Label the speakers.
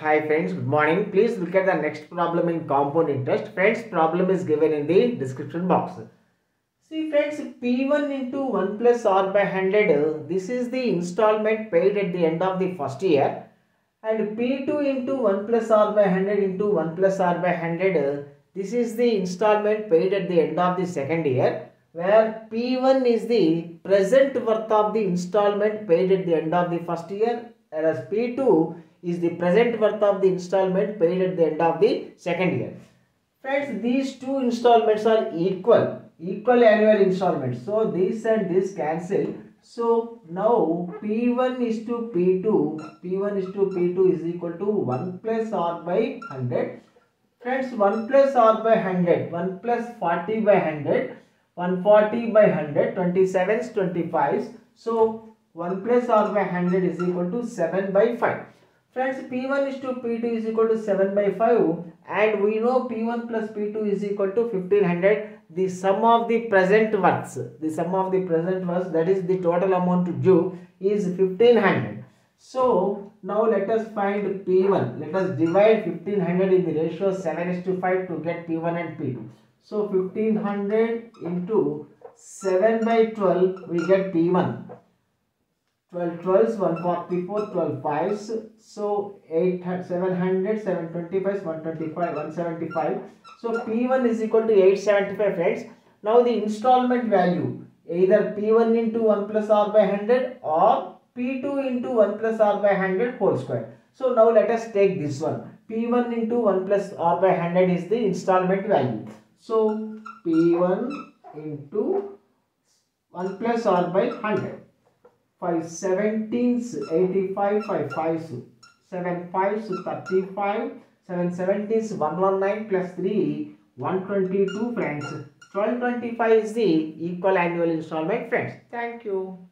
Speaker 1: Hi friends, good morning. Please look at the next problem in compound interest. Friends, problem is given in the description box. See friends, P1 into 1 plus R by 100, uh, this is the installment paid at the end of the first year. And P2 into 1 plus R by 100 into 1 plus R by 100, uh, this is the installment paid at the end of the second year. Where P1 is the present worth of the installment paid at the end of the first year. Whereas P2 is the present worth of the installment paid at the end of the second year. Friends, these two installments are equal, equal annual installments. So this and this cancel. So now P1 is to P2, P1 is to P2 is equal to 1 plus R by 100. Friends, 1 plus R by 100, 1 plus 40 by 100, 140 by 100, 27s, 25s. So 1 plus R by 100 is equal to 7 by 5. Friends, P1 is to P2 is equal to 7 by 5 and we know P1 plus P2 is equal to 1500. The sum of the present worths, the sum of the present worths that is the total amount to due is 1500. So now let us find P1. Let us divide 1500 in the ratio 7 is to 5 to get P1 and P2. So 1500 into 7 by 12 we get P1. 12 12s 144 12 5s so 8 700 725 125 175 so p1 is equal to 875 friends. Now the installment value either p1 into 1 plus r by 100 or p2 into 1 plus r by 100 whole square. So now let us take this one. P1 into 1 plus r by 100 is the installment value. So p1 into 1 plus r by 100 5 17s 85 5 5s 7 5s 35 7 17s 119 plus 3 122 friends. 1225 is the equal annual installment friends. Thank you